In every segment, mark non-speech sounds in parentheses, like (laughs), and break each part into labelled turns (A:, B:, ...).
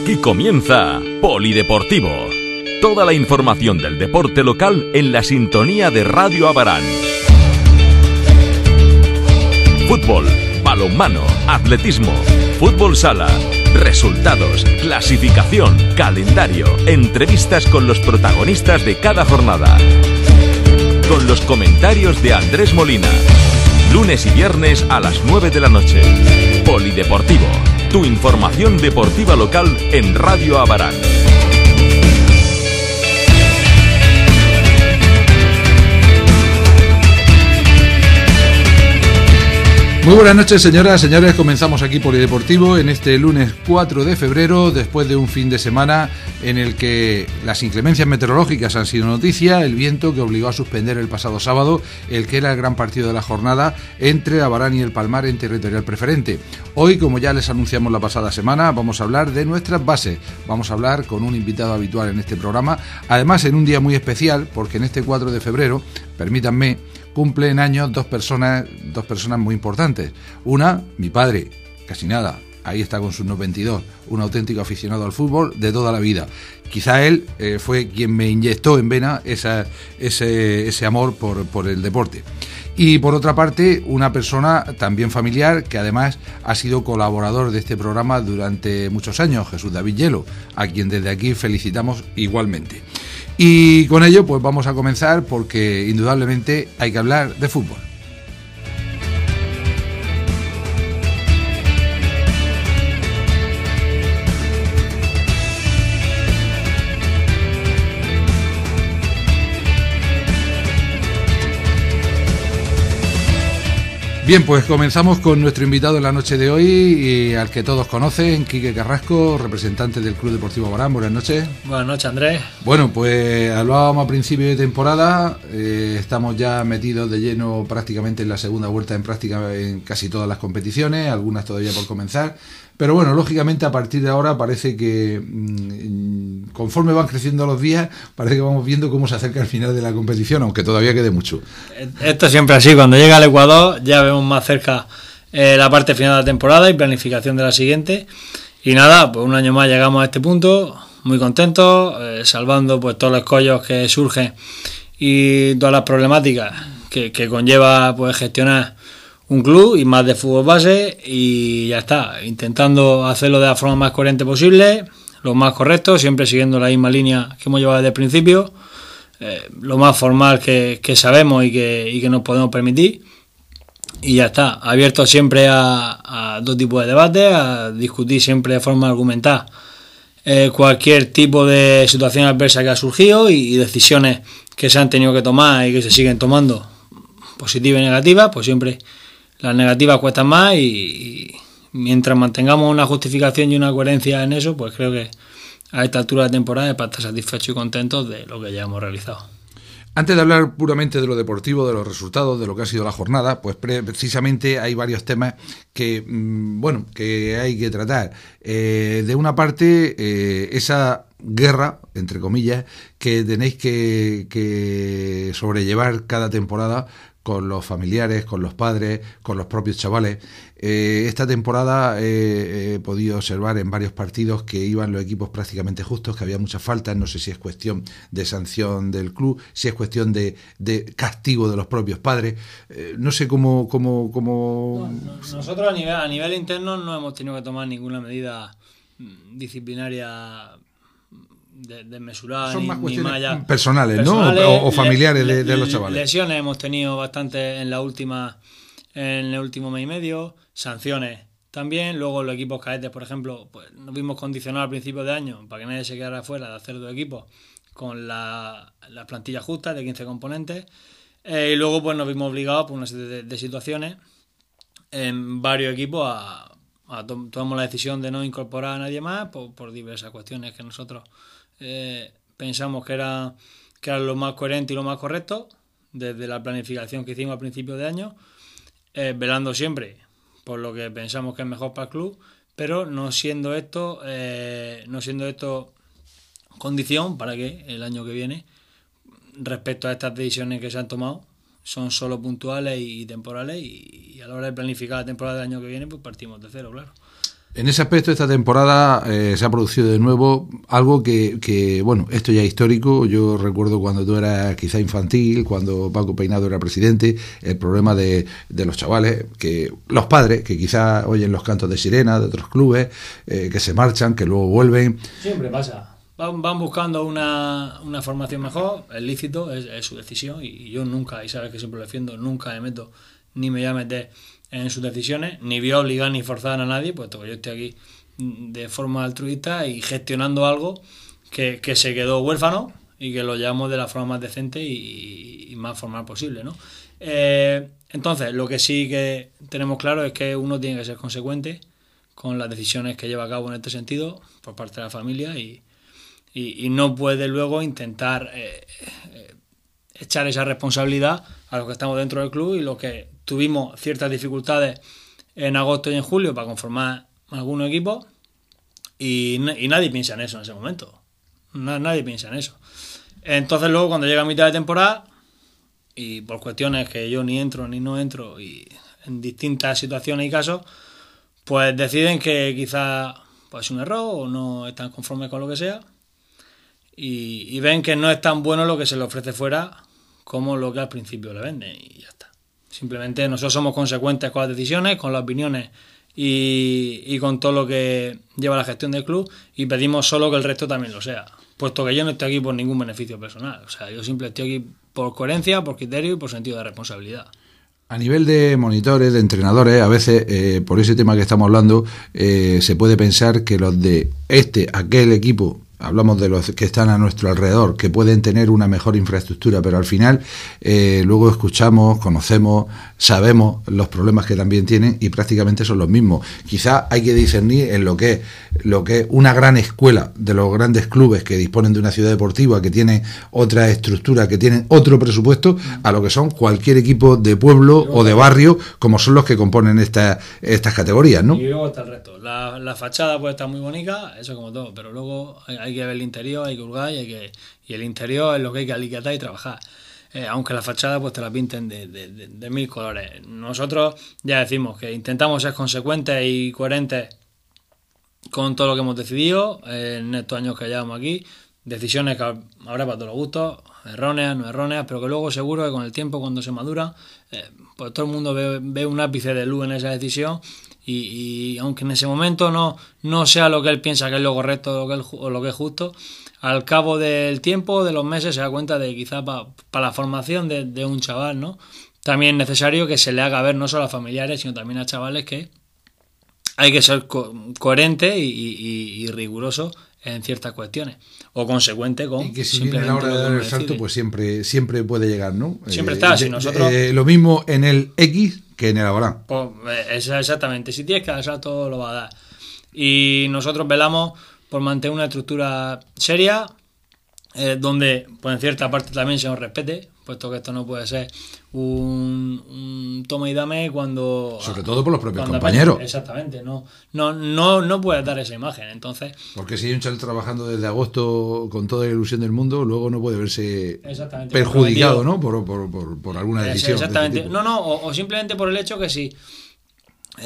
A: Aquí comienza Polideportivo. Toda la información del deporte local en la sintonía de Radio Abarán. Fútbol, balonmano, atletismo, fútbol sala, resultados, clasificación, calendario, entrevistas con los protagonistas de cada jornada. Con los comentarios de Andrés Molina. Lunes y viernes a las 9 de la noche. Polideportivo tu información deportiva local en Radio Abarán.
B: Muy buenas noches, señoras, señores. Comenzamos aquí Polideportivo en este lunes 4 de febrero, después de un fin de semana en el que las inclemencias meteorológicas han sido noticia, el viento que obligó a suspender el pasado sábado el que era el gran partido de la jornada entre Abarán y el Palmar en territorial preferente. Hoy, como ya les anunciamos la pasada semana, vamos a hablar de nuestras bases. Vamos a hablar con un invitado habitual en este programa, además en un día muy especial, porque en este 4 de febrero, permítanme, cumplen años dos personas, dos personas muy importantes. Una, mi padre, casi nada, ahí está con sus 92, un auténtico aficionado al fútbol de toda la vida. Quizá él eh, fue quien me inyectó en vena ese, ese, amor por, por el deporte. Y por otra parte, una persona también familiar que además ha sido colaborador de este programa durante muchos años, Jesús David Hielo, a quien desde aquí felicitamos igualmente. Y con ello, pues vamos a comenzar porque indudablemente hay que hablar de fútbol. Bien, pues comenzamos con nuestro invitado en la noche de hoy, y al que todos conocen, Quique Carrasco, representante del Club Deportivo Barán. Buenas noches.
C: Buenas noches, Andrés.
B: Bueno, pues hablábamos a principio de temporada, eh, estamos ya metidos de lleno prácticamente en la segunda vuelta en práctica en casi todas las competiciones, algunas todavía por comenzar. Pero bueno, lógicamente a partir de ahora parece que mm, conforme van creciendo los días, parece que vamos viendo cómo se acerca el final de la competición, aunque todavía quede mucho.
C: Esto siempre así, cuando llega el Ecuador ya vemos más cerca eh, la parte final de la temporada y planificación de la siguiente. Y nada, pues un año más llegamos a este punto, muy contentos, eh, salvando pues todos los escollos que surgen y todas las problemáticas que, que conlleva pues gestionar un club y más de fútbol base y ya está, intentando hacerlo de la forma más coherente posible, lo más correcto, siempre siguiendo la misma línea que hemos llevado desde el principio, eh, lo más formal que, sabemos y que, y que, nos podemos permitir. Y ya está, abierto siempre a, a dos tipos de debates, a discutir siempre de forma argumentada eh, cualquier tipo de situación adversa que ha surgido y, y decisiones que se han tenido que tomar y que se siguen tomando, positivas y negativas, pues siempre las negativas cuestan más y, mientras mantengamos una justificación y una coherencia en eso, pues creo que a esta altura de temporada es para estar satisfechos y contentos de lo que ya hemos realizado.
B: Antes de hablar puramente de lo deportivo, de los resultados, de lo que ha sido la jornada, pues precisamente hay varios temas que, mm, bueno, que hay que tratar. Eh, de una parte, eh, esa guerra, entre comillas, que tenéis que, que sobrellevar cada temporada con los familiares, con los padres, con los propios chavales. Eh, esta temporada eh, he podido observar en varios partidos que iban los equipos prácticamente justos, que había muchas faltas, no sé si es cuestión de sanción del club, si es cuestión de, castigo de los propios padres, eh, no sé cómo... cómo, cómo...
C: nosotros a nivel, a nivel interno no hemos tenido que tomar ninguna medida mm, disciplinaria desmesuradas.
B: Son más cuestiones personales, ¿no? O, familiares de, los chavales.
C: Lesiones hemos tenido bastante en la última en el último mes y medio, sanciones también. Luego los equipos cadetes, por ejemplo, pues nos vimos condicionados al principio de año para que nadie se quedara fuera de hacer dos equipos con la, la plantilla justa de 15 componentes. Eh, y luego pues nos vimos obligados por una serie de, situaciones en varios equipos a, tomamos la decisión de no incorporar a nadie más por, por diversas cuestiones que nosotros eh, pensamos que era, que era lo más coherente y lo más correcto desde la planificación que hicimos a principios de año, eh, velando siempre por lo que pensamos que es mejor para el club, pero no siendo esto, eh, no siendo esto condición para que el año que viene, respecto a estas decisiones que se han tomado, son solo puntuales y temporales y, a la hora de planificar la temporada del año que viene, pues partimos de cero, claro.
B: En ese aspecto, esta temporada eh, se ha producido de nuevo algo que, bueno, esto ya es histórico. Yo recuerdo cuando tú eras quizá infantil, cuando Paco Peinado era presidente, el problema de, los chavales, que los padres, que quizá oyen los cantos de sirena de otros clubes, eh, que se marchan, que luego vuelven.
C: Siempre pasa. Van, van buscando una, una, formación mejor, es lícito, es, su decisión, y, yo nunca, y sabes que siempre lo defiendo, nunca me meto, ni me voy a meter en sus decisiones, ni voy a obligar ni forzar a nadie, puesto que yo estoy aquí de forma altruista y gestionando algo que, se quedó huérfano y que lo llevamos de la forma más decente y, más formal posible, ¿no? Eh, entonces, lo que sí que tenemos claro es que uno tiene que ser consecuente con las decisiones que lleva a cabo en este sentido por parte de la familia y, no puede luego intentar eh, eh, echar esa responsabilidad a los que estamos dentro del club y los que tuvimos ciertas dificultades en agosto y en julio para conformar algunos equipos y, nadie piensa en eso en ese momento. nadie piensa en eso. Entonces luego cuando llega a mitad de temporada y por cuestiones que yo ni entro ni no entro y en distintas situaciones y casos, pues deciden que quizás pues, es un error o no están conformes con lo que sea y, y, ven que no es tan bueno lo que se le ofrece fuera como lo que al principio le venden y ya está. Simplemente nosotros somos consecuentes con las decisiones, con las opiniones y, con todo lo que lleva la gestión del club y pedimos solo que el resto también lo sea, puesto que yo no estoy aquí por ningún beneficio personal. O sea, yo simplemente estoy aquí por coherencia, por criterio y por sentido de responsabilidad.
B: A nivel de monitores, de entrenadores, a veces eh, por ese tema que estamos hablando, eh, se puede pensar que los de este, aquel equipo hablamos de los que están a nuestro alrededor, que pueden tener una mejor infraestructura, pero al final eh, luego escuchamos, conocemos, sabemos los problemas que también tienen y prácticamente son los mismos. Quizá hay que discernir en lo que es, lo que es una gran escuela de los grandes clubes que disponen de una ciudad deportiva, que tiene otra estructura, que tienen otro presupuesto, a lo que son cualquier equipo de pueblo o de barrio, como son los que componen esta, estas categorías, ¿no?
C: Y luego está el resto. La, la fachada puede estar muy bonita, eso como todo, pero luego hay hay que ver el interior, hay que hurgar y, hay que, y el interior es lo que hay que alicatar y trabajar. Eh, aunque la fachada pues te la pinten de, de, mil colores. Nosotros ya decimos que intentamos ser consecuentes y coherentes con todo lo que hemos decidido en estos años que llevamos aquí. Decisiones que ahora para todos los gustos, erróneas, no erróneas, pero que luego seguro que con el tiempo, cuando se madura, eh, pues todo el mundo ve, un ápice de luz en esa decisión y, aunque en ese momento no, no sea lo que él piensa que es lo correcto o lo que, es justo, al cabo del tiempo, de los meses, se da cuenta de que quizá para la formación de, un chaval, ¿no? También es necesario que se le haga ver no solo a familiares, sino también a chavales que hay que ser coherente y, riguroso en ciertas cuestiones o consecuente con
B: y que si viene la hora de dar el salto pues siempre siempre puede llegar no
C: siempre está si nosotros
B: eh, lo mismo en el X que en el Abraham.
C: Pues eh, exactamente, si tienes que dar todo lo va a dar. Y nosotros velamos por mantener una estructura seria, eh, donde pues en cierta parte también se nos respete, puesto que esto no puede ser un, toma y dame cuando...
B: Sobre todo por los propios compañeros.
C: exactamente, no, no, no, no puedes dar esa imagen, entonces...
B: Porque si hay un chaval trabajando desde agosto con toda la ilusión del mundo, luego no puede verse perjudicado, ¿no? Por, por, alguna decisión.
C: Este exactamente, no, no, o, simplemente por el hecho que si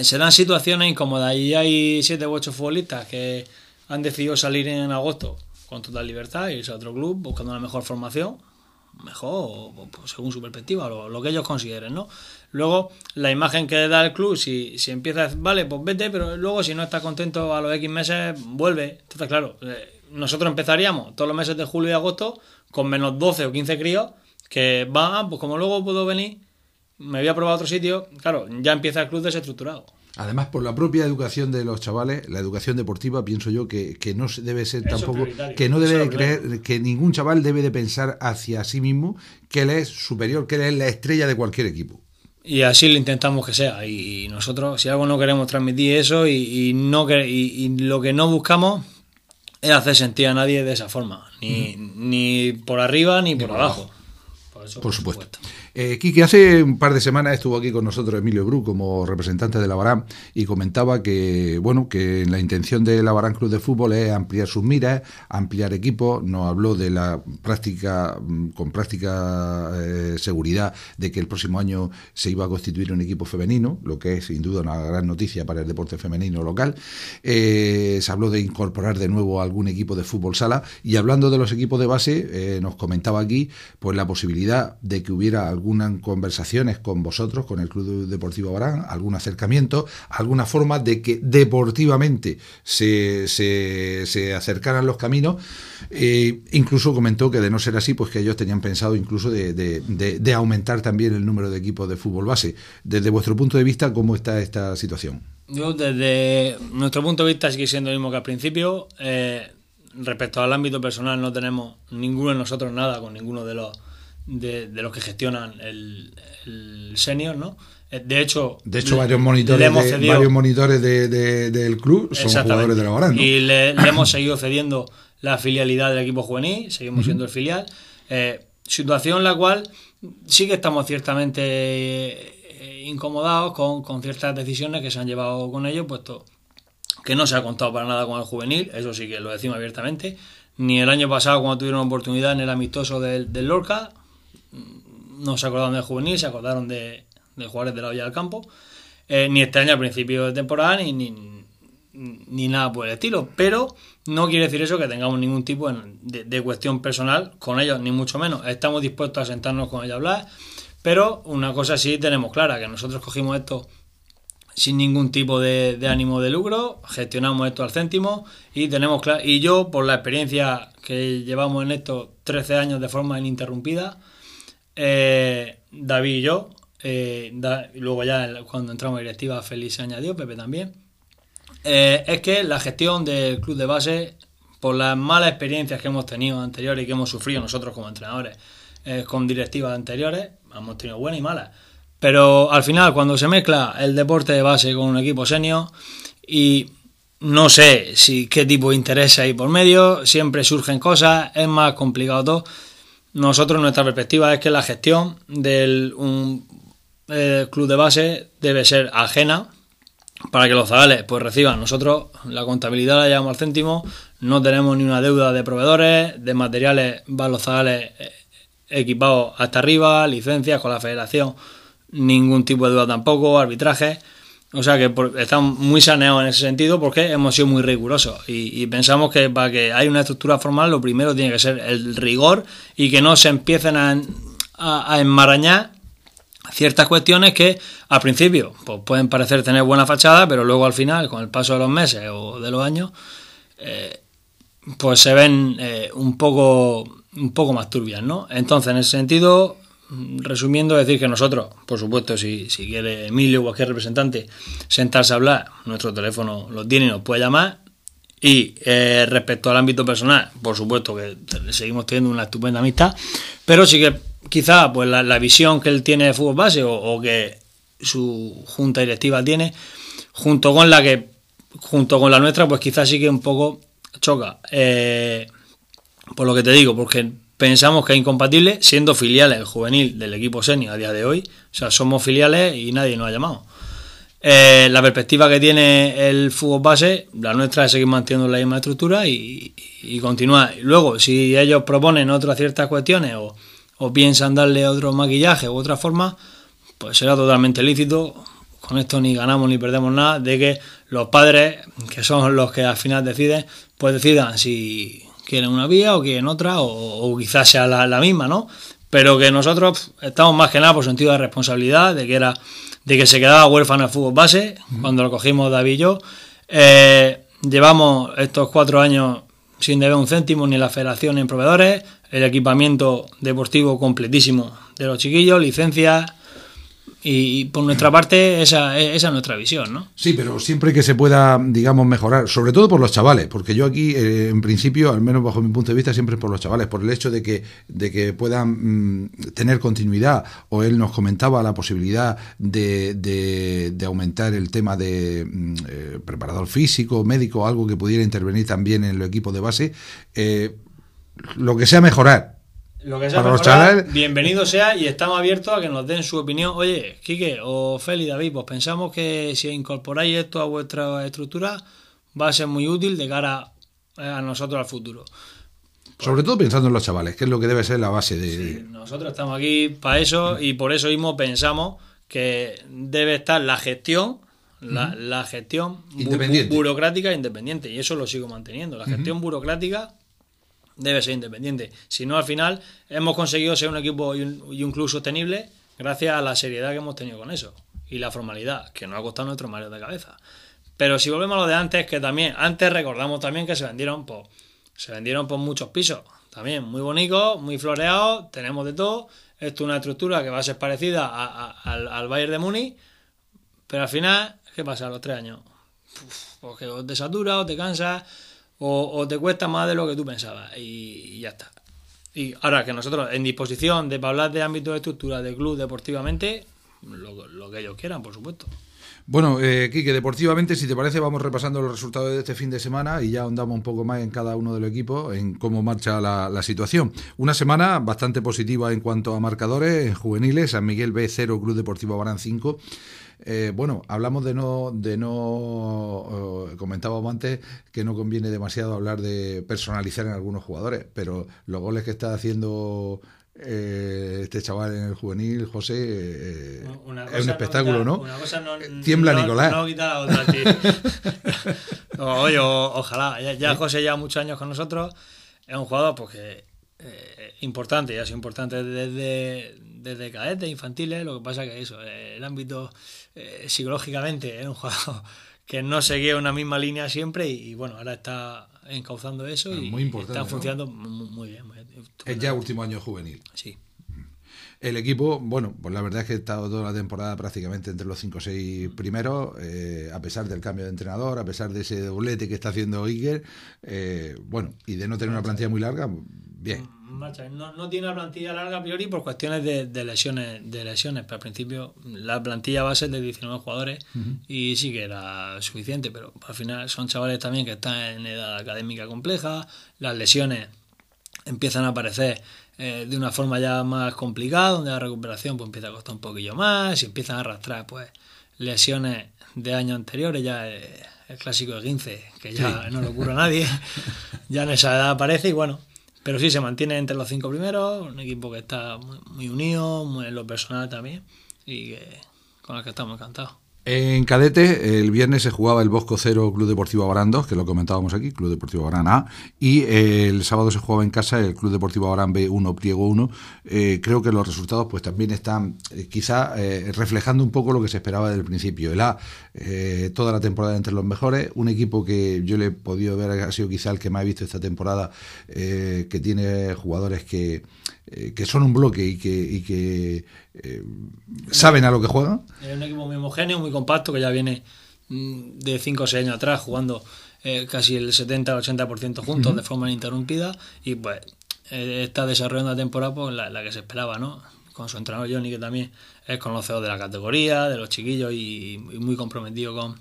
C: se dan situaciones incómodas y hay siete u ocho futbolistas que han decidido salir en agosto con total libertad, irse a otro club buscando una mejor formación, mejor, pues, según su perspectiva, lo, lo, que ellos consideren, ¿no? Luego, la imagen que da el club, si, si empieza, vale, pues vete, pero luego si no estás contento a los X meses, vuelve. Entonces, claro, eh, nosotros empezaríamos todos los meses de julio y agosto con menos 12 o 15 críos que van, pues como luego puedo venir, me voy a probar otro sitio, claro, ya empieza el club desestructurado.
B: Además, por la propia educación de los chavales, la educación deportiva, pienso yo que, que no debe ser tampoco, que no debe creer, que ningún chaval debe de pensar hacia sí mismo que él es superior, que él es la estrella de cualquier equipo.
C: Y así lo intentamos que sea. Y nosotros, si algo no queremos transmitir eso y, no y, lo que no buscamos es hacer sentir a nadie de esa forma, ni, ni por arriba ni por, abajo.
B: por, supuesto. Eh, Quique, hace un par de semanas estuvo aquí con nosotros Emilio Bru como representante de la Barán y comentaba que, bueno, que la intención de la Barán Club de Fútbol es ampliar sus miras, ampliar equipos. Nos habló de la práctica, mm, con práctica eh, seguridad, de que el próximo año se iba a constituir un equipo femenino, lo que es sin duda una gran noticia para el deporte femenino local. Eh, se habló de incorporar de nuevo algún equipo de fútbol sala y hablando de los equipos de base, eh, nos comentaba aquí pues la posibilidad de que hubiera algunas conversaciones con vosotros, con el Club Deportivo Barán, algún acercamiento, alguna forma de que deportivamente se, se, acercaran los caminos. Eh, incluso comentó que de no ser así, pues que ellos tenían pensado incluso de, de aumentar también el número de equipos de fútbol base. Desde vuestro punto de vista, ¿cómo está esta situación?
C: Yo, desde nuestro punto de vista, sigue siendo lo mismo que al principio. Eh, respecto al ámbito personal, no tenemos ninguno de nosotros nada con ninguno de los de, los que gestionan el, senior, ¿no? Eh, de hecho,
B: de hecho varios monitores, varios monitores del club son jugadores de la Barán,
C: Y le, hemos seguido cediendo la filialidad del equipo juvenil, seguimos siendo el filial. Eh, situación la cual sí que estamos ciertamente incomodados con, con, ciertas decisiones que se han llevado con ellos, puesto que no se ha contado para nada con el juvenil, eso sí que lo decimos abiertamente. Ni el año pasado, cuando tuvieron oportunidad en el amistoso del, del Lorca, no se acordaron del juvenil, se acordaron de, de jugadores de la olla del campo. Eh, ni este año al principio de temporada, ni, ni, nada por el estilo. Pero no quiere decir eso que tengamos ningún tipo de, cuestión personal con ellos, ni mucho menos. Estamos dispuestos a sentarnos con ellos a hablar pero una cosa sí tenemos clara, que nosotros cogimos esto sin ningún tipo de, ánimo de lucro, gestionamos esto al céntimo y tenemos y yo por la experiencia que llevamos en esto 13 años de forma ininterrumpida, eh, David y yo, eh, luego ya cuando entramos en directiva Félix se añadió, Pepe también, eh, es que la gestión del club de base, por las malas experiencias que hemos tenido anteriores y que hemos sufrido nosotros como entrenadores con directivas anteriores, hemos tenido buenas y malas. Pero al final, cuando se mezcla el deporte de base con un equipo senior y no sé si qué tipo de interés hay por medio, siempre surgen cosas, es más complicado todo. Nosotros, nuestra perspectiva es que la gestión del un, eh, club de base debe ser ajena para que los zagales pues reciban. Nosotros la contabilidad la llevamos al céntimo, no tenemos ni una deuda de proveedores, de materiales van los zagales eh, equipados hasta arriba, licencias con la federación, ningún tipo de duda tampoco, arbitraje. O sea que estamos muy saneados en ese sentido porque hemos sido muy rigurosos y, pensamos que para que haya una estructura formal lo primero tiene que ser el rigor y que no se empiecen a, a, enmarañar ciertas cuestiones que al principio pues, pueden parecer tener buena fachada, pero luego al final, con el paso de los meses o de los años, eh, pues se ven eh, un poco un poco más turbias, ¿no? Entonces, en ese sentido, resumiendo, decir que nosotros, por supuesto, si, si quiere Emilio o cualquier representante sentarse a hablar, nuestro teléfono lo tiene y nos puede llamar. Y eh, respecto al ámbito personal, por supuesto que seguimos teniendo una estupenda amistad, pero sí que quizá pues la, visión que él tiene de fútbol base o, que su junta directiva tiene, junto con la que junto con la nuestra, pues quizás sí que un poco choca. Eh, por lo que te digo, porque pensamos que es incompatible siendo filiales juvenil del equipo senior a día de hoy. O sea, somos filiales y nadie nos ha llamado. Eh, la perspectiva que tiene el fútbol base, la nuestra es seguir manteniendo la misma estructura y, y continuar. Luego, si ellos proponen otras ciertas cuestiones o, o piensan darle otro maquillaje u otra forma, pues será totalmente lícito. Con esto ni ganamos ni perdemos nada de que los padres, que son los que al final deciden, pues decidan si quieren una vía o quieren otra, o, quizás sea la, misma, ¿no? Pero que nosotros estamos más que nada por sentido de responsabilidad, de que era de que se quedaba huérfano el fútbol base, cuando lo cogimos David y yo. Eh, llevamos estos cuatro años sin deber un céntimo ni la federación ni en proveedores, el equipamiento deportivo completísimo de los chiquillos, licencias, y, por nuestra parte, esa, esa, es nuestra visión, ¿no?
B: Sí, pero siempre que se pueda, digamos, mejorar, sobre todo por los chavales, porque yo aquí, eh, en principio, al menos bajo mi punto de vista, siempre por los chavales, por el hecho de que, de que puedan mm, tener continuidad, o él nos comentaba la posibilidad de, de, aumentar el tema de mm, eh, preparador físico, médico, algo que pudiera intervenir también en el equipo de base, eh, lo que sea mejorar,
C: lo que sea
B: Para
C: mejorar, bienvenido sea y estamos abiertos a que nos den su opinión. Oye, Quique o Feli, David, pues pensamos que si incorporáis esto a vuestra estructura va a ser muy útil de cara a nosotros al futuro.
B: Sobre todo pensando en los chavales, que es lo que debe ser la base de...
C: Nosotros estamos aquí para eso y por eso mismo pensamos que debe estar la gestión, la, la gestión bu-
B: Independiente.
C: bu- burocrática e independiente. Y eso lo sigo manteniendo. La gestión burocrática debe ser independiente. Si no, al final hemos conseguido ser un equipo y un, club sostenible gracias a la seriedad que hemos tenido con eso. Y la formalidad, que nos ha costado nuestro mareo de cabeza. Pero si volvemos a lo de antes, que también, antes recordamos también que se vendieron por, se vendieron por muchos pisos. También muy bonitos, muy floreados, tenemos de todo. Esto es una estructura que va a ser parecida al, al Bayern de Múnich, pero al final, ¿qué pasa a los tres años? Pues o te satura, o te cansas, o, te cuesta más de lo que tú pensabas, y, ya está. Y ahora que nosotros en disposición de para hablar de ámbito de estructura de club deportivamente, lo, que ellos quieran, por supuesto.
B: Bueno, eh, Quique, deportivamente, si te parece, vamos repasando los resultados de este fin de semana y ya ahondamos un poco más en cada uno de los equipos, en cómo marcha la, la situación. Una semana bastante positiva en cuanto a marcadores, en juveniles, San Miguel B 0, Club Deportivo Barán 5. Eh, bueno, hablamos de no, de no, eh, comentábamos antes que no conviene demasiado hablar de personalizar en algunos jugadores, pero los goles que está haciendo eh, este chaval en el juvenil, José, eh, es un
C: no
B: espectáculo,
C: quita-
B: ¿no?
C: Una cosa no,
B: Tiembla
C: no-
B: Nicolás.
C: No quita la otra, tío. (laughs) Oye, o- ojalá. Ya, ya José lleva muchos años con nosotros. Es un jugador pues, que, eh, importante, ya ha sido importante desde, desde cadetes, infantiles. Lo que pasa que eso, el ámbito eh, psicológicamente es un jugador (laughs) que no seguía una misma línea siempre y, y, bueno, ahora está encauzando eso y
B: muy importante,
C: está funcionando mu- muy bien. muy bien.
B: Es ya último año juvenil.
C: Sí.
B: El equipo, bueno, pues la verdad es que ha estado toda la temporada prácticamente entre los 5 o 6 primeros, eh, a pesar del cambio de entrenador, a pesar de ese doblete que está haciendo Iker, eh, bueno, y de no tener una plantilla muy larga, bien.
C: Marcha. No, no tiene una plantilla larga a priori por cuestiones de, de lesiones, de lesiones, pero al principio la plantilla va a ser de 19 jugadores y sí que era suficiente, pero al final son chavales también que están en edad académica compleja, las lesiones empiezan a aparecer eh, de una forma ya más complicada, donde la recuperación pues empieza a costar un poquillo más, y empiezan a arrastrar pues lesiones de años anteriores, ya eh, el clásico de 15, que ya no le ocurre a nadie, (laughs) ya en esa edad aparece y bueno, pero sí se mantiene entre los cinco primeros, un equipo que está muy, muy unido, muy en lo personal también, y que, con el que estamos encantados.
B: En cadete, el viernes se jugaba el Bosco 0 Club Deportivo Barán 2, que lo comentábamos aquí, Club Deportivo Barán A, y el sábado se jugaba en casa el Club Deportivo Barán B 1 Priego 1. Eh, creo que los resultados pues también están eh, quizá eh, reflejando un poco lo que se esperaba desde el principio. El A, toda la temporada entre los mejores, un equipo que yo le he podido ver, ha sido quizá el que más he visto esta temporada, que tiene jugadores que, eh, que son un bloque y que, y que eh, saben a lo que juegan.
C: Es un equipo muy homogéneo, muy compacto, que ya viene mm, de 5 o 6 años atrás jugando eh, casi el 70-80% juntos de forma ininterrumpida y pues eh, está desarrollando la temporada pues, la, la que se esperaba, ¿no? Con su entrenador Johnny, que también es conocedor de la categoría, de los chiquillos y, y muy comprometido con,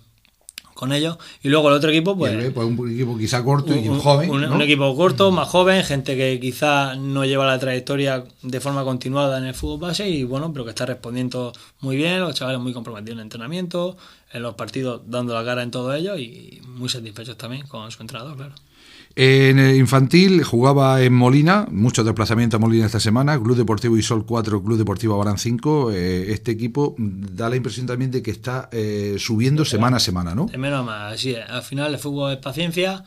C: con ellos. Y luego el otro equipo, pues...
B: el pues, un equipo quizá corto y
C: un,
B: joven.
C: un-
B: ¿no?
C: un equipo corto, más joven, gente que quizá no lleva la trayectoria de forma continuada en el fútbol base y bueno, pero que está respondiendo muy bien, los chavales muy comprometidos en el entrenamiento, en los partidos dando la cara en todo ello y muy satisfechos también con su entrenador, claro.
B: En el infantil jugaba en Molina, mucho desplazamiento a Molina esta semana, Club Deportivo Isol 4, Club Deportivo Barán 5. Eh, este equipo da la impresión también de que está eh, subiendo semana a semana, ¿no?
C: De menos a más, así es. Al final el fútbol es paciencia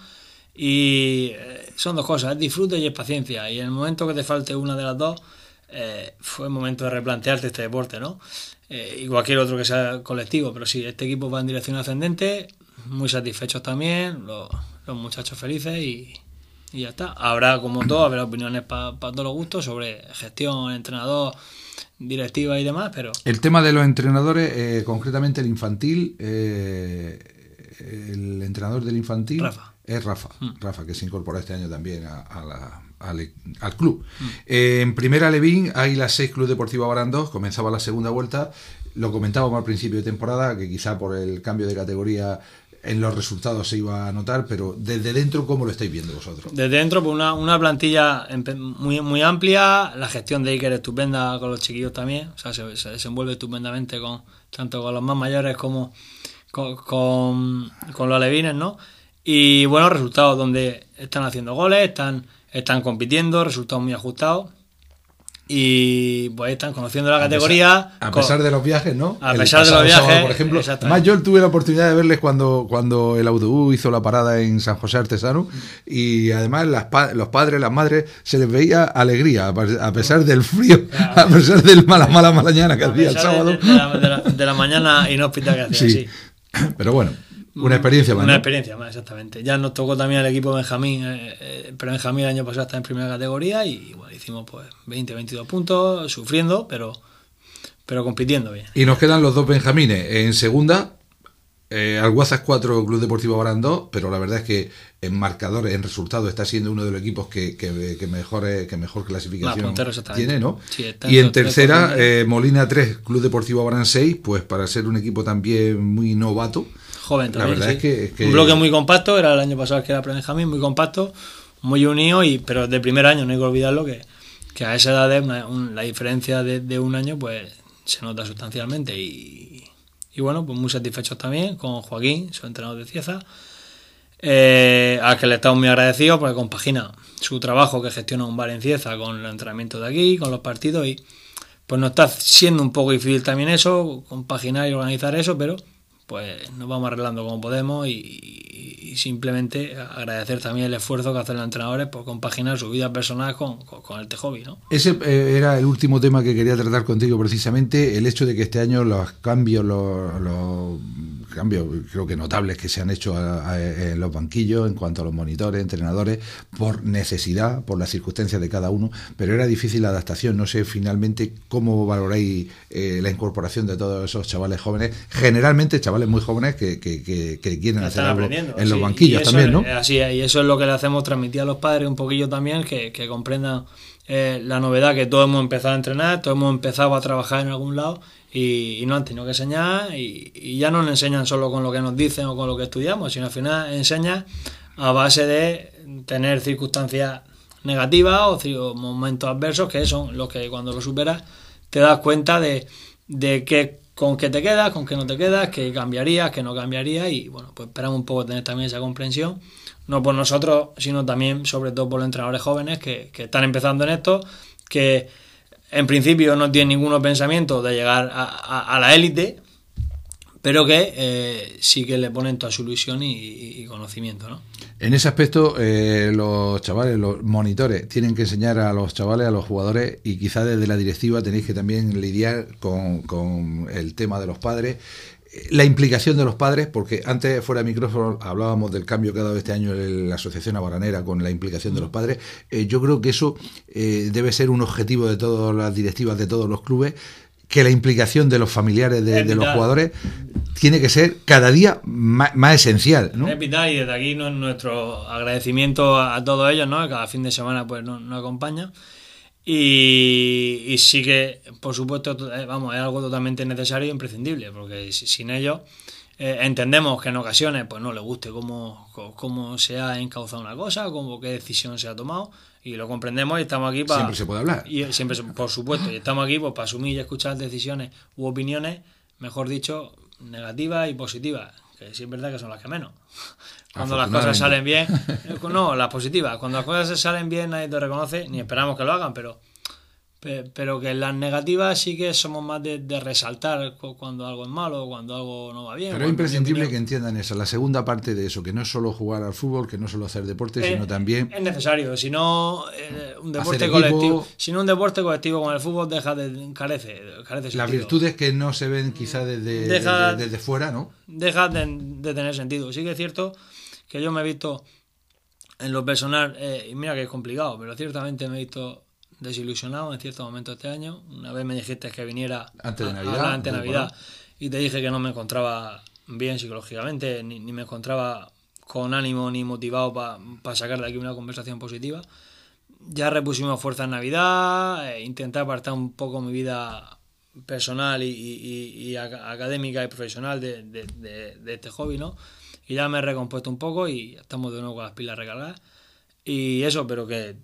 C: y eh, son dos cosas, es disfrute y es paciencia. Y en el momento que te falte una de las dos, eh, fue el momento de replantearte este deporte, ¿no? Eh, y cualquier otro que sea colectivo, pero sí, este equipo va en dirección ascendente, muy satisfechos también, los, los muchachos felices y, y ya está. Habrá, como todo, habrá opiniones para todos los gustos sobre gestión, entrenador, directiva y demás, pero
B: El tema de los entrenadores, eh, concretamente el infantil, eh, el entrenador del infantil
C: Rafa.
B: es Rafa, Rafa, que se incorpora este año también a- a la- al, al club. Eh, en primera Levín hay las seis Club Deportivo Barán 2, comenzaba la segunda vuelta, lo comentábamos al principio de temporada, que quizá por el cambio de categoría en los resultados se iba a notar, pero desde dentro, ¿cómo lo estáis viendo vosotros?
C: Desde dentro, pues una, una plantilla muy, muy amplia, la gestión de Iker estupenda con los chiquillos también, o sea, se, se desenvuelve estupendamente con tanto con los más mayores como con, con, con los alevines, ¿no? Y buenos resultados donde están haciendo goles, están, están compitiendo, resultados muy ajustados. Y pues están conociendo la categoría.
B: A pesar, de los viajes, ¿no?
C: A pesar de los viajes.
B: por ejemplo. Más yo tuve la oportunidad de verles cuando, cuando el autobús hizo la parada en San José Artesano. Y además las, los padres, las madres, se les veía alegría, a pesar del frío, (laughs) a pesar del mala, mala mañana que hacía el sábado.
C: De, la, de, la, mañana inhóspita que hacía, sí.
B: Pero bueno. Una experiencia más.
C: Una experiencia más, exactamente. Ya nos tocó también el equipo Benjamín, eh, eh, pero Benjamín el año pasado está en primera categoría y bueno, hicimos pues 20, 22 puntos, sufriendo, pero, pero compitiendo bien.
B: Y nos quedan los dos Benjamines en segunda. Eh, Alguazas 4, Club Deportivo Barán 2, pero la verdad es que en marcador, en resultado, está siendo uno de los equipos que, que, mejor, que mejor clasificación tiene, ¿no? y en tercera, Molina 3, Club Deportivo Barán 6, pues para ser un equipo también muy novato,
C: joven también. La verdad es, que, Un bloque muy compacto, era el año pasado que era Benjamín, muy compacto, muy unido, y pero de primer año no hay que olvidarlo que, que a esa edad la diferencia de, un año pues se nota sustancialmente y, y, bueno, pues muy satisfechos también con Joaquín, su entrenador de Cieza, eh, al que le estamos muy agradecidos porque compagina su trabajo que gestiona un bar en Cieza con el entrenamiento de aquí, con los partidos y pues nos está siendo un poco difícil también eso, compaginar y organizar eso, pero pues nos vamos arreglando como podemos y, simplemente agradecer también el esfuerzo que hacen los entrenadores por compaginar su vida personal con, con, el hobby. ¿no?
B: Ese eh, era el último tema que quería tratar contigo precisamente, el hecho de que este año los cambios, los cambios creo que notables que se han hecho en los banquillos en cuanto a los monitores, entrenadores, por necesidad, por las circunstancias de cada uno, pero era difícil la adaptación. No sé finalmente cómo valoráis eh, la incorporación de todos esos chavales jóvenes, generalmente chavales muy jóvenes que, que, quieren hacer algo en los banquillos también, ¿no?
C: así es, y eso es lo que le hacemos transmitir a los padres un poquillo también, que, comprendan eh, la novedad que todos hemos empezado a entrenar, todos hemos empezado a trabajar en algún lado y, no han tenido que enseñar y, ya no nos enseñan solo con lo que nos dicen o con lo que estudiamos, sino al final enseñan a base de tener circunstancias negativas o momentos adversos que son los que cuando lo superas te das cuenta de, de que con qué te quedas, con qué no te quedas, qué cambiarías, qué no cambiaría y bueno, pues esperamos un poco tener también esa comprensión, no por nosotros, sino también sobre todo por los entrenadores jóvenes que, que están empezando en esto, que en principio no tiene ninguno pensamiento de llegar a, la élite, pero que eh, sí que le ponen toda su ilusión y, conocimiento. ¿no?
B: En ese aspecto, eh, los chavales, los monitores, tienen que enseñar a los chavales, a los jugadores, y quizá desde la directiva tenéis que también lidiar con, con el tema de los padres la implicación de los padres, porque antes fuera de micrófono hablábamos del cambio que ha dado este año la Asociación Abaranera con la implicación de los padres, eh, yo creo que eso eh, debe ser un objetivo de todas las directivas de todos los clubes, que la implicación de los familiares de, los jugadores tiene que ser cada día más, esencial. ¿no?
C: Es vital y desde aquí nuestro agradecimiento a, todos ellos, ¿no? cada fin de semana pues nos, nos acompaña. Y, sí que, por supuesto, eh, vamos, es algo totalmente necesario e imprescindible, porque sin ello eh, entendemos que en ocasiones pues no le guste cómo, cómo se ha encauzado una cosa, cómo qué decisión se ha tomado, y lo comprendemos y estamos aquí para...
B: Siempre se puede hablar.
C: Y siempre, por supuesto, y estamos aquí pues, para asumir y escuchar decisiones u opiniones, mejor dicho, negativas y positivas, que sí es verdad que son las que menos. Cuando las cosas salen bien, (laughs) no, las positivas, cuando las cosas salen bien nadie te reconoce, ni esperamos que lo hagan, pero pero que las negativas sí que somos más de, resaltar cuando algo es malo, cuando algo no va bien.
B: Pero es imprescindible que entiendan eso, la segunda parte de eso, que no es solo jugar al fútbol, que no es solo hacer deporte, sino también...
C: Es necesario, si no eh, un deporte colectivo, si no un deporte colectivo con el fútbol deja de carece, carece
B: Las virtudes que no se ven quizá desde, desde, fuera, ¿no?
C: Deja de, tener sentido. Sí que es cierto que yo me he visto en lo personal, eh, y mira que es complicado, pero ciertamente me he visto desilusionado en cierto momento este año. Una vez me dijiste que viniera
B: antes de Navidad,
C: antes de Navidad y te dije que no me encontraba bien psicológicamente, ni, me encontraba con ánimo ni motivado para sacar de aquí una conversación positiva. Ya repusimos fuerza en Navidad, e intenté apartar un poco mi vida personal y, académica y profesional de, de, este hobby, ¿no? Y ya me he recompuesto un poco y estamos de nuevo con las pilas recargadas. Y eso, pero que,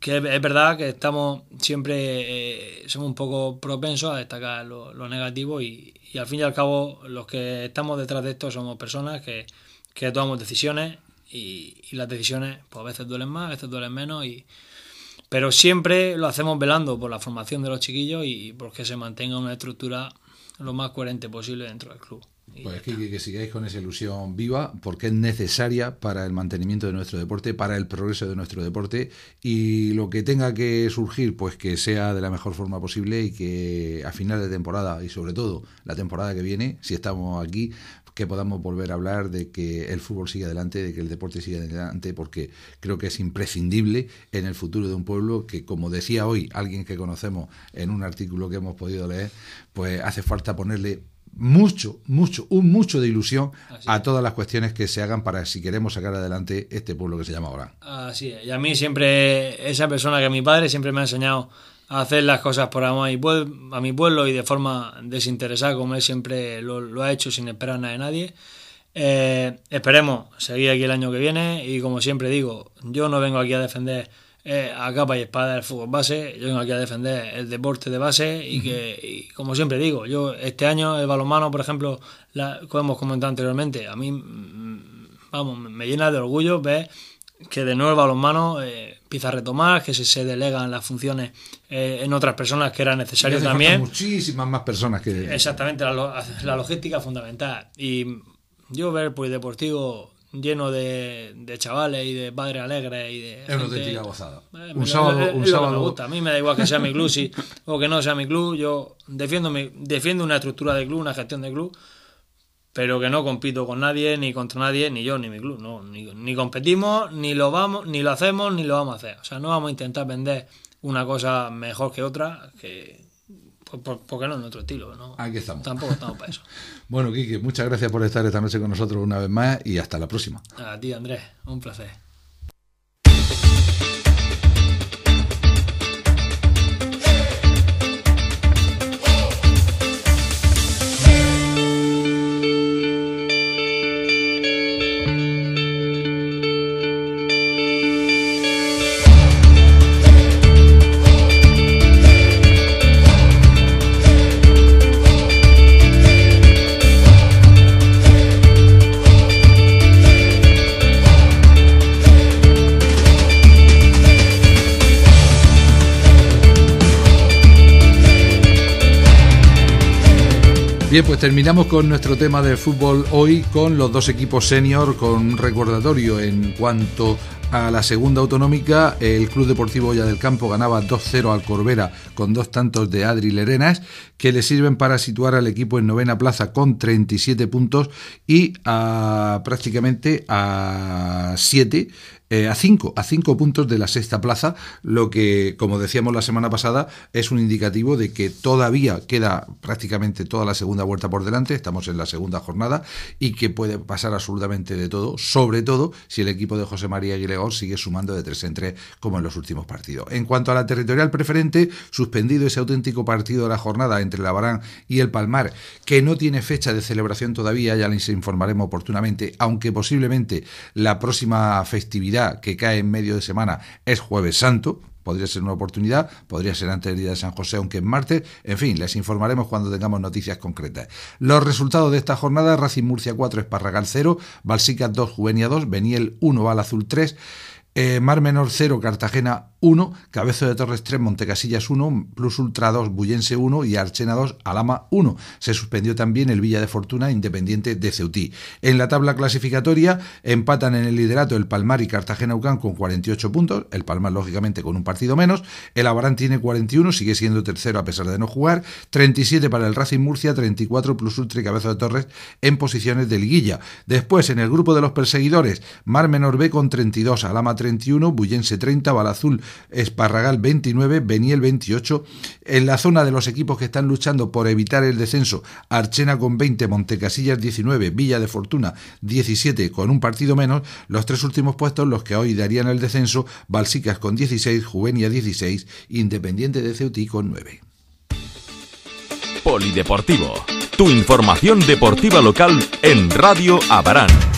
C: que es verdad que estamos siempre, eh, somos un poco propensos a destacar lo, negativo y, al fin y al cabo los que estamos detrás de esto somos personas que, que tomamos decisiones y, y, las decisiones pues a veces duelen más, a veces duelen menos y pero siempre lo hacemos velando por la formación de los chiquillos y porque se mantenga una estructura lo más coherente posible dentro del club.
B: Pues que, que, sigáis con esa ilusión viva, porque es necesaria para el mantenimiento de nuestro deporte, para el progreso de nuestro deporte, y lo que tenga que surgir, pues que sea de la mejor forma posible y que a final de temporada, y sobre todo la temporada que viene, si estamos aquí, que podamos volver a hablar de que el fútbol siga adelante, de que el deporte siga adelante, porque creo que es imprescindible en el futuro de un pueblo que, como decía hoy alguien que conocemos en un artículo que hemos podido leer, pues hace falta ponerle mucho, mucho, un mucho de ilusión a todas las cuestiones que se hagan para si queremos sacar adelante este pueblo que se llama Orán.
C: Así es. Y a mí siempre, esa persona que mi padre siempre me ha enseñado a hacer las cosas por amor a mi, pueblo, a mi pueblo y de forma desinteresada, como él siempre lo, ha hecho sin esperar nada de nadie. Eh, esperemos seguir aquí el año que viene y como siempre digo, yo no vengo aquí a defender eh, a capa y espada el fútbol base, yo vengo aquí a defender el deporte de base y que, como siempre digo, yo este año el balonmano, por ejemplo, la, como hemos comentado anteriormente, a mí, mm, vamos, me llena de orgullo ver que de nuevo el balonmano eh, empieza a retomar, que se, se delegan las funciones eh, en otras personas que era necesario también.
B: Muchísimas más personas que...
C: Exactamente, la, la logística fundamental. Y yo ver el polideportivo lleno de, de, chavales y de padres alegres y de.
B: Es una auténtica gozada.
C: Eh, un sábado. un sábado... Me gusta. A mí me da igual que sea mi club si, (laughs) o que no sea mi club. Yo defiendo, mi, defiendo una estructura de club, una gestión de club, pero que no compito con nadie, ni contra nadie, ni yo, ni mi club. No, ni, ni competimos, ni lo, vamos, ni lo hacemos, ni lo vamos a hacer. O sea, no vamos a intentar vender una cosa mejor que otra, que, por, por, qué no en otro estilo? ¿no?
B: Aquí estamos.
C: Tampoco estamos para eso. (laughs)
B: bueno, Kiki, muchas gracias por estar esta noche con nosotros una vez más y hasta la próxima.
C: A ti, Andrés, un placer.
B: Bien, pues terminamos con nuestro tema de fútbol hoy con los dos equipos senior, con un recordatorio en cuanto a la segunda autonómica, el Club Deportivo Olla del Campo ganaba 2-0 al Corbera con dos tantos de Adri Lerenas, que le sirven para situar al equipo en novena plaza con 37 puntos y a, prácticamente a 7 eh, a 5 a cinco puntos de la sexta plaza, lo que, como decíamos la semana pasada, es un indicativo de que todavía queda prácticamente toda la segunda vuelta por delante, estamos en la segunda jornada y que puede pasar absolutamente de todo, sobre todo si el equipo de José María Aguilegón sigue sumando de 3 en 3 como en los últimos partidos. En cuanto a la territorial preferente, suspendido ese auténtico partido de la jornada entre la Barán y el Palmar, que no tiene fecha de celebración todavía, ya les informaremos oportunamente, aunque posiblemente la próxima festividad que cae en medio de semana es Jueves Santo, podría ser una oportunidad, podría ser antes del día de San José, aunque es martes. En fin, les informaremos cuando tengamos noticias concretas. Los resultados de esta jornada: Racing Murcia 4, Esparragal 0, Balsica 2, Juvenia 2, Beniel 1, Val Azul 3. Eh, Mar Menor 0, Cartagena 1, Cabezo de Torres 3, Montecasillas 1, Plus Ultra 2, Bullense 1 y Archena 2, Alama 1. Se suspendió también el Villa de Fortuna Independiente de Ceutí. En la tabla clasificatoria empatan en el liderato el Palmar y Cartagena Ucán con 48 puntos, el Palmar lógicamente con un partido menos, el Abarán tiene 41, sigue siendo tercero a pesar de no jugar, 37 para el Racing Murcia, 34 Plus Ultra y Cabezo de Torres en posiciones de liguilla. Después en el grupo de los perseguidores, Mar Menor B con 32, Alama 31, Bullense 30, Balazul Esparragal 29, Beniel 28. En la zona de los equipos que están luchando por evitar el descenso, Archena con 20, Montecasillas 19, Villa de Fortuna 17 con un partido menos. Los tres últimos puestos, los que hoy darían el descenso, Balsicas con 16, Juvenia 16, Independiente de Ceutí con 9.
A: Polideportivo, tu información deportiva local en Radio Abarán.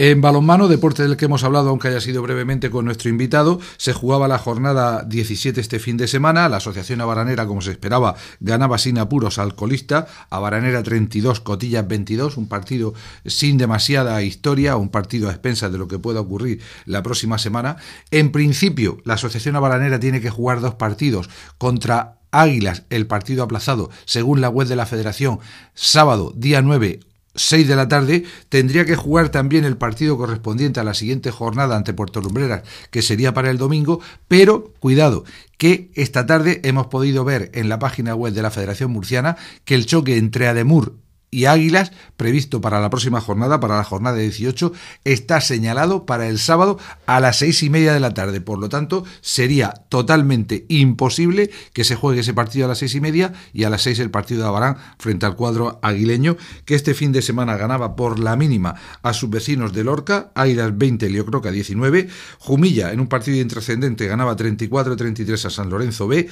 B: En balonmano, deporte del que hemos hablado, aunque haya sido brevemente con nuestro invitado, se jugaba la jornada 17 este fin de semana. La Asociación Abaranera, como se esperaba, ganaba sin apuros al colista. Abaranera 32, Cotillas 22, un partido sin demasiada historia, un partido a expensas de lo que pueda ocurrir la próxima semana. En principio, la Asociación Abaranera tiene que jugar dos partidos contra Águilas, el partido aplazado, según la web de la Federación, sábado, día 9, 6 de la tarde, tendría que jugar también el partido correspondiente a la siguiente jornada ante Puerto Lumbreras, que sería para el domingo, pero cuidado, que esta tarde hemos podido ver en la página web de la Federación Murciana que el choque entre Ademur y Águilas, previsto para la próxima jornada, para la jornada 18, está señalado para el sábado a las seis y media de la tarde. Por lo tanto, sería totalmente imposible que se juegue ese partido a las seis y media y a las seis el partido de Abarán frente al cuadro aguileño, que este fin de semana ganaba por la mínima a sus vecinos de Lorca, Águilas 20, Leocroca 19, Jumilla en un partido intrascendente ganaba 34-33 a San Lorenzo B,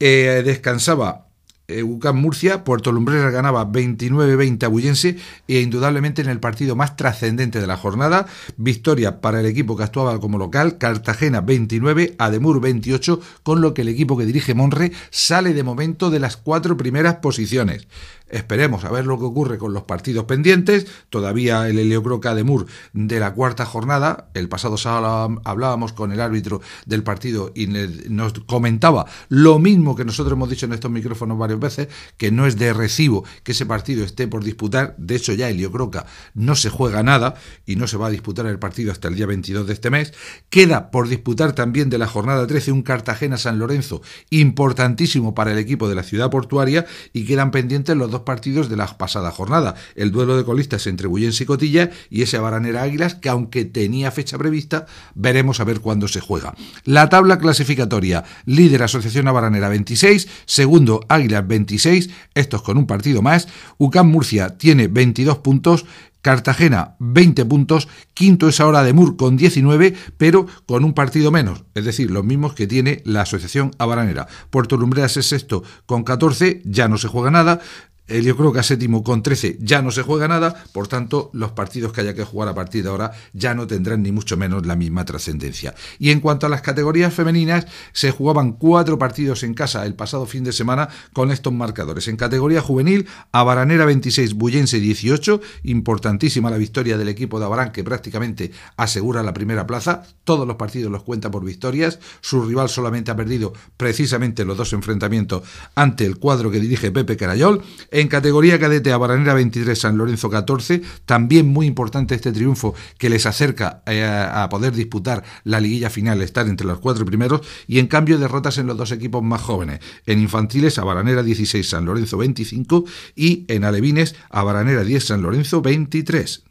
B: eh, descansaba UCAM Murcia, Puerto Lumbreras ganaba 29-20 a Bullense e indudablemente en el partido más trascendente de la jornada, victoria para el equipo que actuaba como local, Cartagena 29, Ademur 28, con lo que el equipo que dirige Monre sale de momento de las cuatro primeras posiciones. Esperemos a ver lo que ocurre con los partidos pendientes. Todavía el Heliocroca de Mur de la cuarta jornada. El pasado sábado hablábamos con el árbitro del partido y nos comentaba lo mismo que nosotros hemos dicho en estos micrófonos varias veces, que no es de recibo que ese partido esté por disputar. De hecho, ya Heliocroca no se juega nada y no se va a disputar el partido hasta el día 22 de este mes. Queda por disputar también de la jornada 13 un Cartagena-San Lorenzo importantísimo para el equipo de la ciudad portuaria y quedan pendientes los dos partidos de la pasada jornada. El duelo de colistas entre Bullense y Cotilla y ese Baranera Águilas que aunque tenía fecha prevista, veremos a ver cuándo se juega. La tabla clasificatoria, líder Asociación Abaranera 26, segundo Águilas 26, estos con un partido más, UCAM Murcia tiene 22 puntos, Cartagena 20 puntos, quinto es ahora de Mur con 19, pero con un partido menos, es decir, los mismos que tiene la Asociación Abaranera. Puerto Lumbreras es sexto con 14, ya no se juega nada, el yo creo que a séptimo con 13 ya no se juega nada, por tanto, los partidos que haya que jugar a partir de ahora ya no tendrán ni mucho menos la misma trascendencia. Y en cuanto a las categorías femeninas, se jugaban cuatro partidos en casa el pasado fin de semana con estos marcadores. En categoría juvenil, Abaranera 26, Bullense 18, importantísima la victoria del equipo de Abarán que prácticamente asegura la primera plaza, todos los partidos los cuenta por victorias, su rival solamente ha perdido precisamente los dos enfrentamientos ante el cuadro que dirige Pepe Carayol, en categoría cadete, Baranera 23, San Lorenzo 14. También muy importante este triunfo que les acerca eh, a poder disputar la liguilla final, estar entre los cuatro primeros. Y en cambio, derrotas en los dos equipos más jóvenes. En infantiles, Baranera 16, San Lorenzo 25. Y en alevines, Baranera 10, San Lorenzo 23.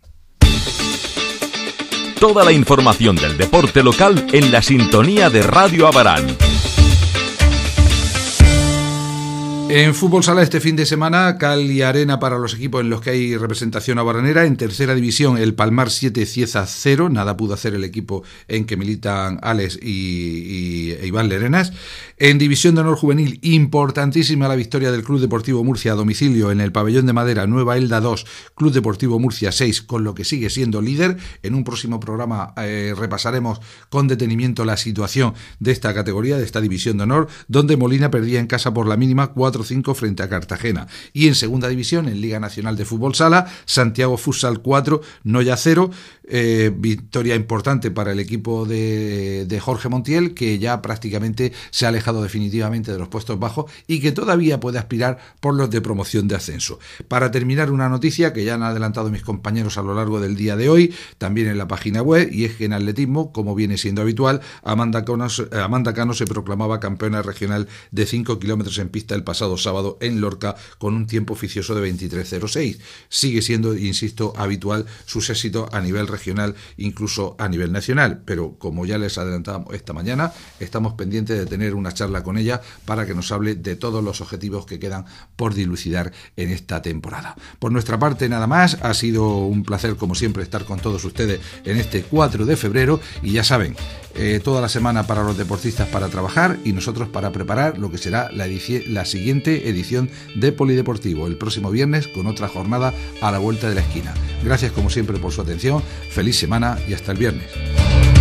A: Toda la información del deporte local en la sintonía de Radio Abarán.
B: En fútbol sala este fin de semana, cal y arena para los equipos en los que hay representación abaranera. En tercera división, el Palmar 7, Cieza 0. Nada pudo hacer el equipo en que militan Alex y, e Iván Lerenas. En división de honor juvenil, importantísima la victoria del Club Deportivo Murcia a domicilio en el pabellón de madera Nueva Elda 2, Club Deportivo Murcia 6, con lo que sigue siendo líder. En un próximo programa eh, repasaremos con detenimiento la situación de esta categoría, de esta división de honor, donde Molina perdía en casa por la mínima 4 5 frente a Cartagena. Y en segunda división, en Liga Nacional de Fútbol Sala, Santiago Futsal 4, Noya 0, eh, victoria importante para el equipo de, de, Jorge Montiel, que ya prácticamente se ha alejado definitivamente de los puestos bajos y que todavía puede aspirar por los de promoción de ascenso. Para terminar, una noticia que ya han adelantado mis compañeros a lo largo del día de hoy, también en la página web, y es que en atletismo, como viene siendo habitual, Amanda Cano, Amanda Cano se proclamaba campeona regional de 5 kilómetros en pista el pasado sábado en Lorca con un tiempo oficioso de 23.06. Sigue siendo, insisto, habitual sus éxitos a nivel regional, incluso a nivel nacional, pero como ya les adelantábamos esta mañana, estamos pendientes de tener una charla con ella para que nos hable de todos los objetivos que quedan por dilucidar en esta temporada. Por nuestra parte, nada más, ha sido un placer como siempre estar con todos ustedes en este 4 de febrero y ya saben, eh, toda la semana para los deportistas para trabajar y nosotros para preparar lo que será la, la siguiente edición de Polideportivo, el próximo viernes con otra jornada a la vuelta de la esquina. Gracias como siempre por su atención, feliz semana y hasta el viernes.